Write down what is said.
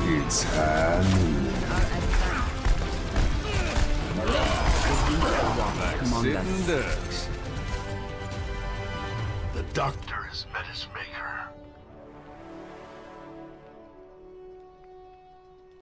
It's Hanu. Sitting. The doctor is Metis Maker.